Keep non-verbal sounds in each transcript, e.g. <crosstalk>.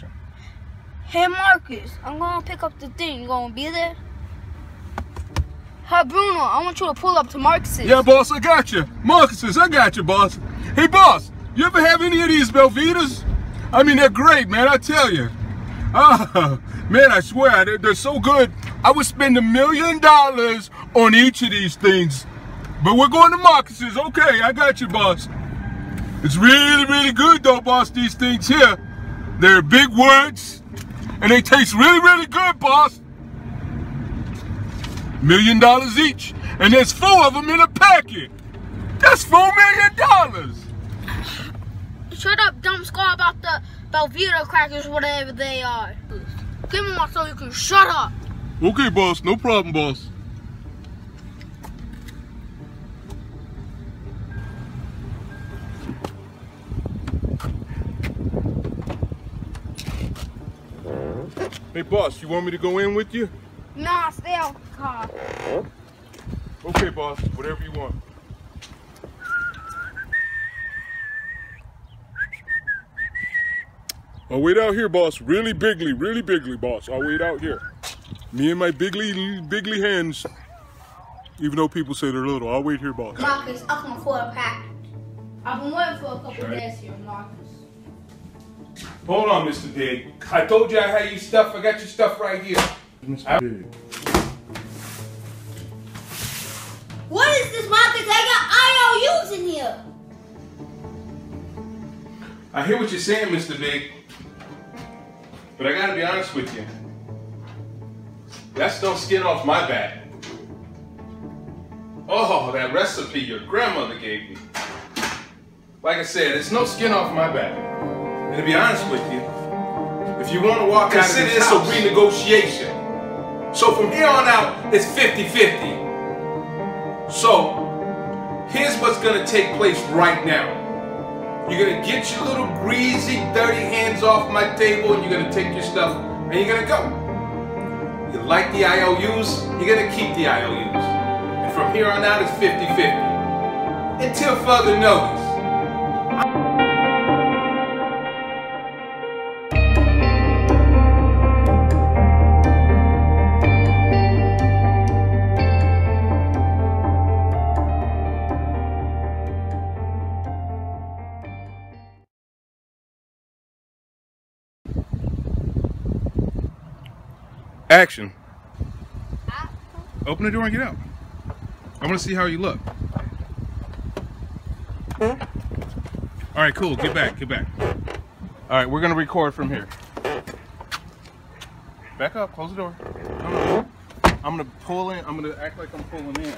Action. Hey Marcus, I'm gonna pick up the thing. You gonna be there? Hey Bruno, I want you to pull up to Marcus's. Yeah, boss, I got you. Marcus's, I got you, boss. Hey, boss, you ever have any of these Belvitas? I mean, they're great, man, I tell you. Ah, <laughs> man, I swear, they're, they're so good. I would spend a million dollars on each of these things. But we're going to Marcus's. Okay, I got you, boss. It's really, really good, though, boss, these things here. They're big words, and they taste really, really good, boss. Million dollars each. And there's four of them in a packet. That's four million dollars. Shut up, dumb skull, about the Belvedere crackers, whatever they are. Give me one so you can shut up. Okay, boss. No problem, boss. Hey, boss, you want me to go in with you? Nah, stay out the car. Okay, boss. Whatever you want. I'll wait out here, boss. Really bigly, really bigly, boss. I'll wait out here. Me and my bigly, bigly hands. Even though people say they're little, I'll wait here, boss. Marcus, I can afford a package. I've been waiting for a couple Right. days here, Marcus. Hold on, Mr. Big. I told you I had your stuff. I got your stuff right here. Mr. Big. What is this, Marcus? I got IOUs in here. I hear what you're saying, Mr. Big. But I gotta be honest with you. That's no skin off my back. Oh, that recipe your grandmother gave me. Like I said, it's no skin off my back. And to be honest with you, if you want to walk Consider out of this this a a renegotiation. So from here on out, it's 50-50. So, here's what's gonna take place right now. You're gonna get your little greasy, dirty hands off my table and you're gonna take your stuff and you're gonna go. You like the IOUs, you're gonna keep the IOUs. And from here on out, it's 50-50. Until further notice. Action. Open the door and get out. I want to see how you look. All right, cool. Get back. Get back. All right, we're gonna record from here. Back up. Close the door. I'm gonna pull in. I'm gonna act like I'm pulling in,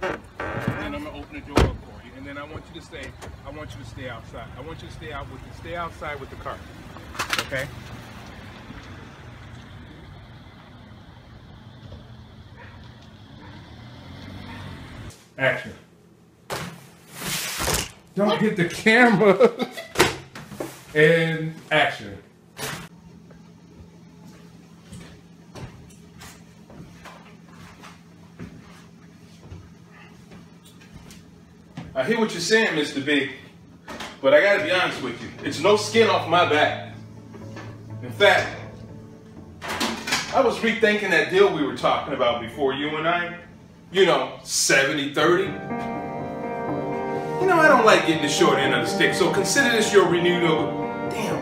and then I'm gonna open the door for you. And then I want you to stay. I want you to stay outside. I want you to stay out with. The, stay outside with the car. Okay. Action. Don't hit the camera. <laughs> and action. I hear what you're saying, Mr. Big, but I gotta be honest with you. It's no skin off my back. In fact, I was rethinking that deal we were talking about before you and I. You know, 70 30. You know, I don't like getting the short end of the stick, so consider this your renewed. Damn.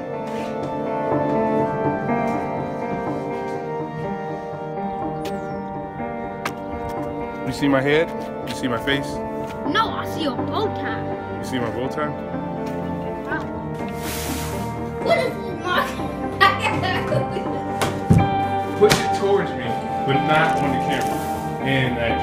You see my head? You see my face? No, I see your bow tie. You see my bow tie? Wow. What is this? Push it towards me, but not on the camera. And uh,